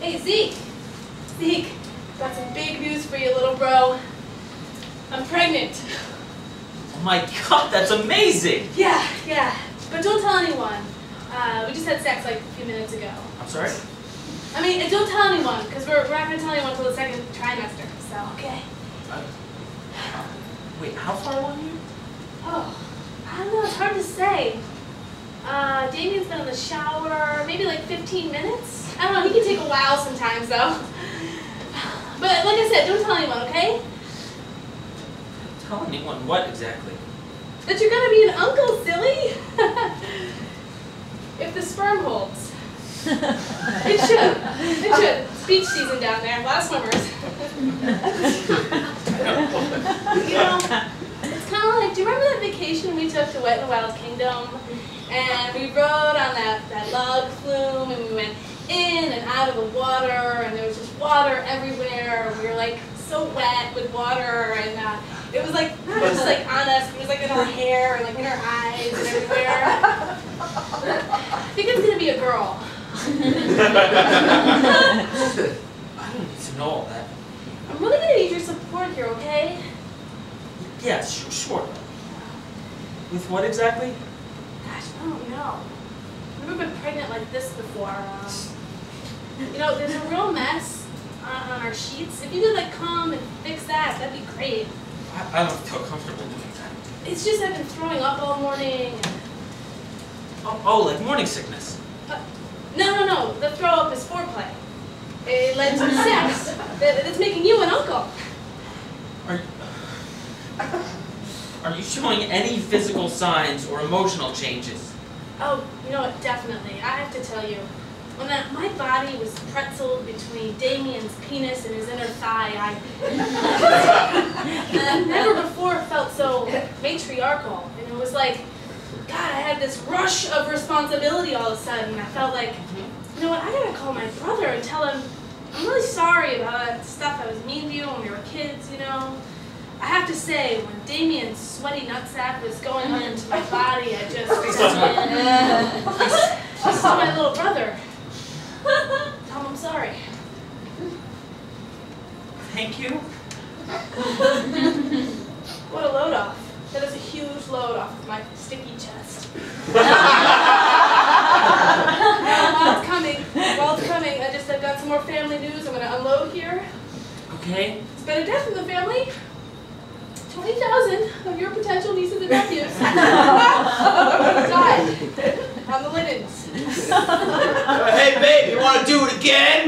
Hey, Zeke. Zeke, got some big news for you, little bro. I'm pregnant. Oh my god, that's amazing! Yeah, yeah. But don't tell anyone. Uh, we just had sex like a few minutes ago. I'm sorry? I mean, don't tell anyone, because we're, we're not going to tell anyone until the second trimester, so, okay? Uh, wait, how far along are you? Oh, I don't know, it's hard to say. Uh, Damien's been in the shower, maybe like 15 minutes? I don't know, he can take a while sometimes, though. But like I said, don't tell anyone, okay? Tell anyone what exactly? That you're gonna be an uncle, silly! if the sperm holds. It should. It should. Beach season down there. A lot of swimmers. you know, it's kind of like, do you remember that vacation we took to Wet n Wild Kingdom? And we rode on that, that log flume and we went in and out of the water and there was just water everywhere. We were like so wet with water and uh, it was like not just like on us, it was like in our hair and like in our eyes and everywhere. I think I'm gonna be a girl. I don't need to know all that. I'm really gonna need your support here, okay? Yes, sure. With what exactly? Gosh, I don't know. I've never been pregnant like this before. Um, you know, there's a real mess on, on our sheets. If you could like come and fix that, that'd be great. I, I don't feel comfortable doing that. It's just I've been throwing up all morning. Oh, oh like morning sickness. No, no, no. The throw up is foreplay. It led to sex. That's making you an uncle. Are, are you showing any physical signs or emotional changes? Oh, you know what? Definitely. I have to tell you, when that, my body was pretzeled between Damien's penis and his inner thigh, I never before felt so matriarchal. And it was like, God, I had this rush of responsibility all of a sudden. I felt like, you know what? I gotta call my brother and tell him I'm really sorry about that stuff I was mean to you when we were kids. You know. I have to say, when Damien's sweaty nutsack was going on into my body, I just, I saw my little brother. Tom, oh, I'm sorry. Thank you. What a load off. That is a huge load off of my sticky chest. now, while it's coming, while it's coming, I just I've got some more family news I'm gonna unload here. Okay. It's been a death in the family. 20,000 of your potential nieces and nephews died on the linens. Hey, babe, you want to do it again? Twinsies!